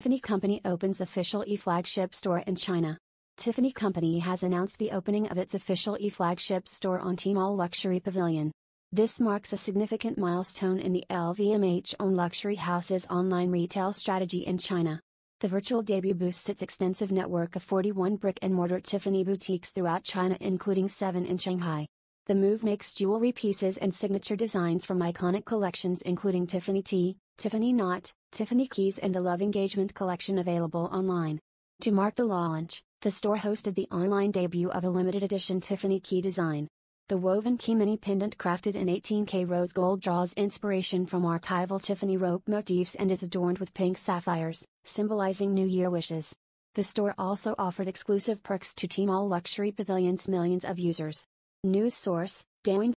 Tiffany Company opens official e-flagship store in China. Tiffany Company has announced the opening of its official e-flagship store on Tmall Luxury Pavilion. This marks a significant milestone in the LVMH owned luxury house's online retail strategy in China. The virtual debut boosts its extensive network of 41 brick and mortar Tiffany boutiques throughout China, including 7 in Shanghai. The move makes jewelry pieces and signature designs from iconic collections including Tiffany T, Tiffany Knot, Tiffany Keys, and the Love Engagement collection available online. To mark the launch, the store hosted the online debut of a limited edition Tiffany key design. The woven key mini pendant crafted in 18K rose gold draws inspiration from archival Tiffany rope motifs and is adorned with pink sapphires, symbolizing New Year wishes. The store also offered exclusive perks to Tmall Luxury Pavilion's millions of users. News source, Douyin